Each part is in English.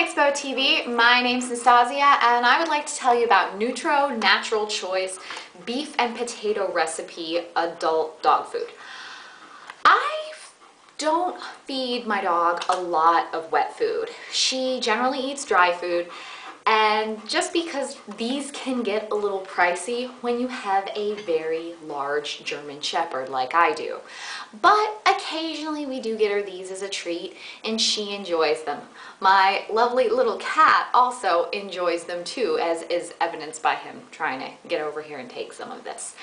Expo TV, my name's Nastasia and I would like to tell you about Nutro Natural Choice Beef and Potato Recipe Adult Dog Food. I don't feed my dog a lot of wet food. She generally eats dry food and just because these can get a little pricey when you have a very large German Shepherd like I do. But occasionally we do get her these as a treat and she enjoys them. My lovely little cat also enjoys them too, as is evidenced by him trying to get over here and take some of this.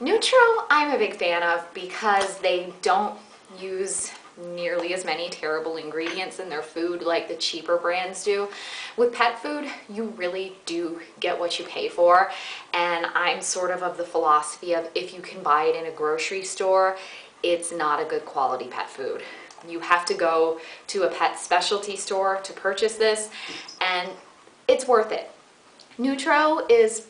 Nutro, I'm a big fan of because they don't use nearly as many terrible ingredients in their food like the cheaper brands do. With pet food, you really do get what you pay for. And I'm sort of of the philosophy of if you can buy it in a grocery store, it's not a good quality pet food. You have to go to a pet specialty store to purchase this and it's worth it. Nutro is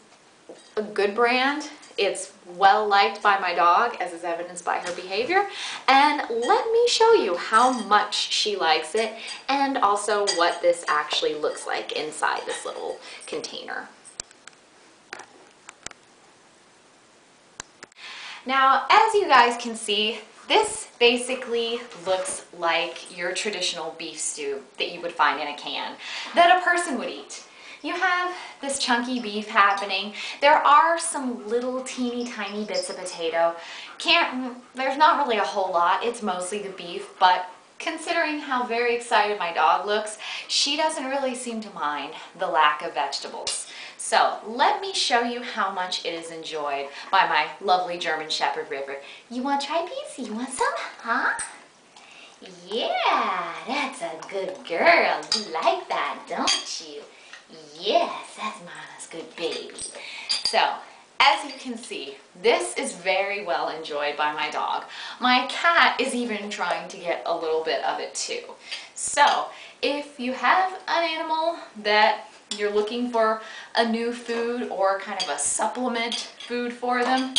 a good brand it's well liked by my dog, as is evidenced by her behavior. And let me show you how much she likes it and also what this actually looks like inside this little container. Now, as you guys can see, this basically looks like your traditional beef stew that you would find in a can that a person would eat you have this chunky beef happening. There are some little teeny tiny bits of potato. Can't, there's not really a whole lot. It's mostly the beef, but considering how very excited my dog looks, she doesn't really seem to mind the lack of vegetables. So let me show you how much it is enjoyed by my lovely German Shepherd River. You want to try piece? You want some? Huh? Yeah, that's a good girl. You like that, don't you? Yes, that's Mama's good baby. So, as you can see, this is very well enjoyed by my dog. My cat is even trying to get a little bit of it too. So, if you have an animal that you're looking for a new food or kind of a supplement food for them,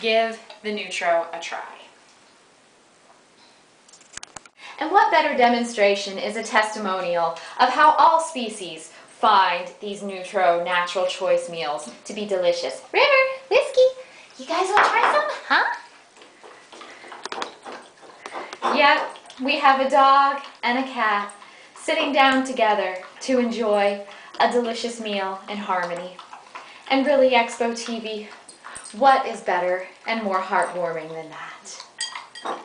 give the Nutro a try. And what better demonstration is a testimonial of how all species find these Nutro natural choice meals to be delicious. River, Whiskey, you guys want to try some? Huh? Yep, we have a dog and a cat sitting down together to enjoy a delicious meal in harmony. And really, Expo TV, what is better and more heartwarming than that?